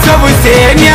só você me